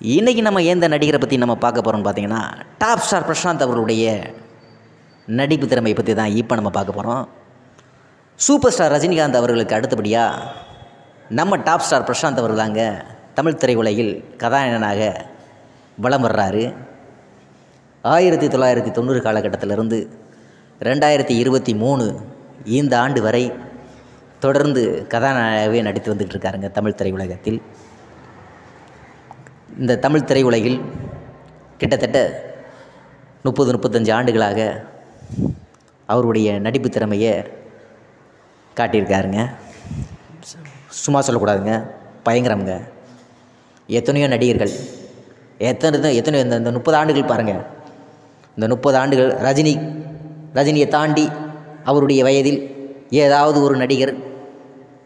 இன்றைக்கி நம்ம எந்த நடிகரை பற்றி நம்ம பார்க்க போகிறோம்னு பார்த்தீங்கன்னா டாப் ஸ்டார் பிரசாந்த் அவர்களுடைய நடிப்பு திறமை பற்றி தான் இப்போ நம்ம பார்க்க போகிறோம் சூப்பர் ஸ்டார் ரஜினிகாந்த் அவர்களுக்கு அடுத்தபடியாக நம்ம டாப் ஸ்டார் பிரசாந்த் அவர்கள் தாங்க தமிழ் திரையுலகில் கதாநாயகனாக வலம் வர்றாரு. ஆயிரத்தி தொள்ளாயிரத்தி தொண்ணூறு காலகட்டத்திலிருந்து ரெண்டாயிரத்தி இருபத்தி மூணு இந்த ஆண்டு வரை தொடர்ந்து கதாநாயகவே நடித்து வந்துக்கிட்டு இருக்காருங்க தமிழ் திரையுலகத்தில். இந்த தமிழ் திரையுலகில் கிட்டத்தட்ட முப்பது முப்பத்தஞ்சு ஆண்டுகளாக அவருடைய நடிப்பு திறமையை காட்டியிருக்காருங்க. சும்மா சொல்லக்கூடாதுங்க. பயங்கரம்ங்க. எத்தனையோ நடிகர்கள் எத்தனை எத்தனையோ இந்த இந்த முப்பது ஆண்டுகள் பாருங்கள் இந்த முப்பது ஆண்டுகள் ரஜினி ரஜினியை தாண்டி அவருடைய வயதில் ஏதாவது ஒரு நடிகர்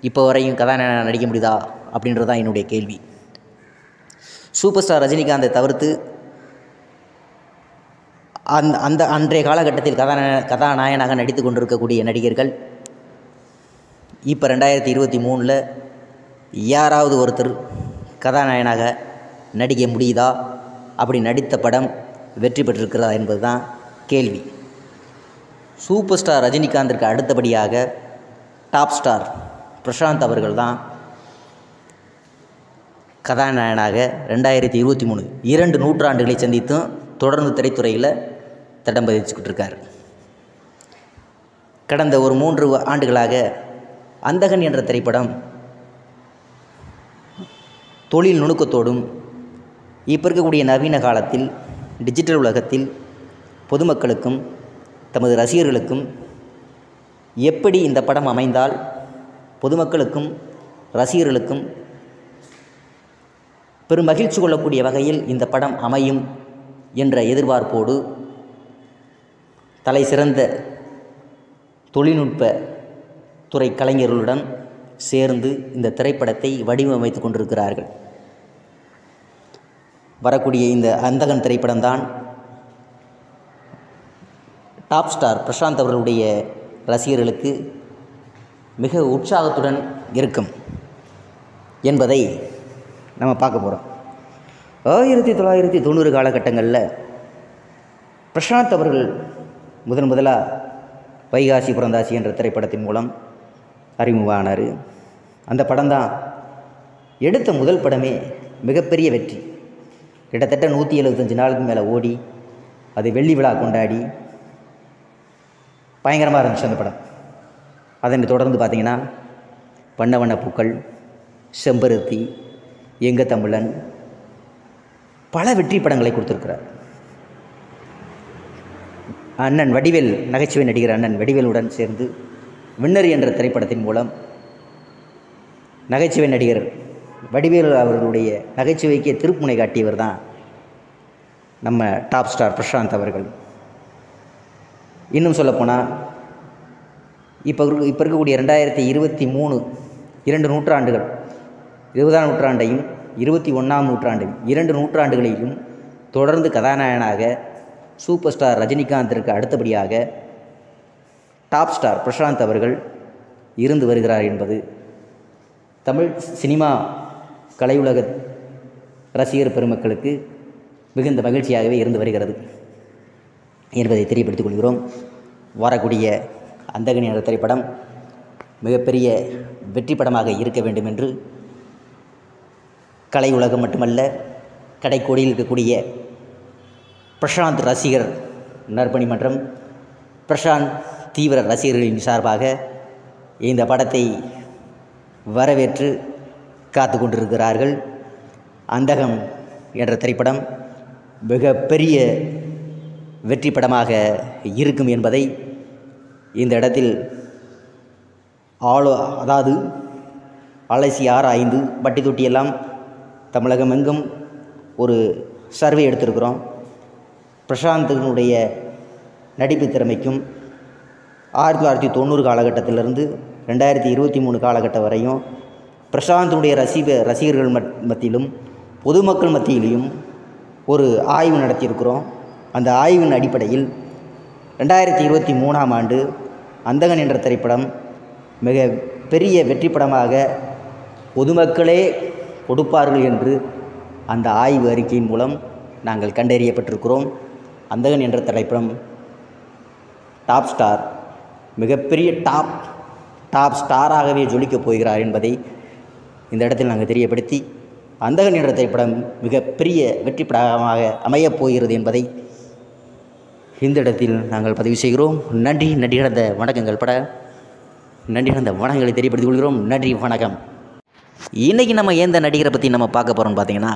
இப்போ வரையும் கதாநாயகன் நடிக்க முடியுதா அப்படின்றது தான் என்னுடைய கேள்வி. சூப்பர் ஸ்டார் ரஜினிகாந்தை தவிர்த்து அந்த அந்த அன்றைய காலகட்டத்தில் கதாநாய கதாநாயகனாக நடித்து கொண்டிருக்கக்கூடிய நடிகர்கள் இப்போ ரெண்டாயிரத்தி இருபத்தி மூணில் யாராவது ஒருத்தர் கதாநாயகனாக நடிக்க முடியுதா? அப்படி நடித்த படம் வெற்றி பெற்றிருக்கிறதா என்பது தான் கேள்வி. சூப்பர் ஸ்டார் ரஜினிகாந்திற்கு அடுத்தபடியாக டாப் ஸ்டார் பிரசாந்த் அவர்கள் தான் கதாநாயகனாக ரெண்டாயிரத்தி இருபத்தி மூணு இரண்டு நூற்றாண்டுகளை சந்தித்தும் தொடர்ந்து திரைத்துறையில் தடம் பதிச்சுக்கிட்டு இருக்கார். கடந்த ஒரு மூன்று ஆண்டுகளாக அந்தகன் என்ற திரைப்படம் தொழில் நுணுக்கத்தோடும் இப்போ இருக்கக்கூடிய நவீன காலத்தில் டிஜிட்டல் உலகத்தில் பொதுமக்களுக்கும் தமது ரசிகர்களுக்கும் எப்படி இந்த படம் அமைந்தால் பொதுமக்களுக்கும் ரசிகர்களுக்கும் பெரும் மகிழ்ச்சி கொள்ளக்கூடிய வகையில் இந்த படம் அமையும் என்ற எதிர்பார்ப்போடு தலை சிறந்த தொழில்நுட்ப துறை கலைஞர்களுடன் சேர்ந்து இந்த திரைப்படத்தை வடிவமைத்து கொண்டிருக்கிறார்கள். வரக்கூடிய இந்த அந்தகன் திரைப்படம்தான் டாப் ஸ்டார் பிரசாந்த் அவர்களுடைய ரசிகர்களுக்கு மிக உற்சாகத்துடன் இருக்கும் என்பதை நம்ம பார்க்க போகிறோம் ஆயிரத்தி தொள்ளாயிரத்தி தொண்ணூறு காலகட்டங்களில் பிரசாந்த் அவர்கள் முதன் முதலாக வைகாசி புரந்தாசி என்ற திரைப்படத்தின் மூலம் அறிமுகமானார். அந்த படம் தான் எடுத்த முதல் படமே மிகப்பெரிய வெற்றி. கிட்டத்தட்ட நூற்றி எழுபத்தஞ்சு நாளுக்கு மேலே ஓடி அது வெள்ளி விழா கொண்டாடி பயங்கரமாக இருந்துச்சு அந்த படம். அதனை தொடர்ந்து பார்த்திங்கன்னா வண்ண வண்ண பூக்கள் செம்பருத்தி எங்க தமிழன்? பல வெற்றி படங்களை கொடுத்துருக்கிறார். அண்ணன் வடிவேல் நகைச்சுவை நடிகர் அண்ணன் வடிவேலுடன் சேர்ந்து விண்ணர் என்ற திரைப்படத்தின் மூலம் நகைச்சுவை நடிகர் வடிவேலு அவர்களுடைய நகைச்சுவைக்கு திருப்புனை காட்டியவர் தான் நம்ம டாப் ஸ்டார் பிரசாந்த் அவர்கள். இன்னும் சொல்லப்போனால் இப்போ இப்போ இருக்கக்கூடிய ரெண்டாயிரத்தி இருபத்தி மூணு இரண்டு நூற்றாண்டுகள் இருபதாம் நூற்றாண்டையும் இருபத்தி ஒன்றாம் நூற்றாண்டையும் இரண்டு நூற்றாண்டுகளிலும் தொடர்ந்து கதாநாயகனாக சூப்பர் ஸ்டார் ரஜினிகாந்திற்கு அடுத்தபடியாக டாப் ஸ்டார் பிரசாந்த் அவர்கள் இருந்து வருகிறார் என்பது தமிழ் சினிமா கலையுலக ரசிகர் பெருமக்களுக்கு மிகுந்த மகிழ்ச்சியாகவே இருந்து வருகிறது என்பதை தெரியப்படுத்திக் கொள்கிறோம். வரக்கூடிய அந்தகனி என்ற திரைப்படம் மிகப்பெரிய வெற்றி படமாக இருக்க வேண்டும் என்று கலை உலகம் மட்டுமல்ல கடைக்கோடியில் இருக்கக்கூடிய பிரசாந்த் ரசிகர் நற்பணி மன்றம் பிரசாந்த் தீவிர ரசிகர்களின் சார்பாக இந்த படத்தை வரவேற்று காத்து கொண்டிருக்கிறார்கள். அந்தகம் என்ற திரைப்படம் மிகப்பெரிய வெற்றி படமாக இருக்கும் என்பதை இந்த இடத்தில் ஆளோ அதாவது அலசி ஆராய்ந்து வட்டி தொட்டியெல்லாம் தமிழகம் எங்கும் ஒரு சர்வே எடுத்திருக்கிறோம். பிரசாந்தினுடைய நடிப்பு திறமைக்கும் ஆயிரத்தி தொள்ளாயிரத்தி தொண்ணூறு காலகட்டத்திலிருந்து ரெண்டாயிரத்தி இருபத்தி மூணு காலகட்டம் வரையும் பிரசாந்தினுடைய ரசிக ரசிகர்கள் மத் மத்தியிலும் பொதுமக்கள் மத்தியிலையும் ஒரு ஆய்வு நடத்தியிருக்கிறோம். அந்த ஆய்வின் அடிப்படையில் ரெண்டாயிரத்தி இருபத்தி மூணாம் ஆண்டு அந்தகன் என்ற திரைப்படம் மிக பெரிய வெற்றி படமாக பொதுமக்களே கொடுப்பார்கள் என்று அந்த ஆய்வு அறிக்கையின் மூலம் நாங்கள் கண்டறியப்பட்டிருக்கிறோம். அந்தகன் என்ற திரைப்படம் டாப் ஸ்டார் மிகப்பெரிய டாப் டாப் ஸ்டாராகவே ஜொலிக்கப் போகிறார் என்பதை இந்த இடத்தில் நாங்கள் தெரியப்படுத்தி அந்தகன் என்ற திரைப்படம் மிகப்பெரிய வெற்றி படமாக அமையப் போகிறது என்பதை இந்த இடத்தில் நாங்கள் பதிவு செய்கிறோம். நன்றி நன்றி கடந்த வணக்கங்கள் பட நன்றி கடந்த வணக்கங்களை தெரியப்படுத்திக் கொள்கிறோம். நன்றி வணக்கம். இன்றைக்கி நம்ம எந்த நடிகரை பற்றி நம்ம பார்க்க போகிறோம்னு பார்த்தீங்கன்னா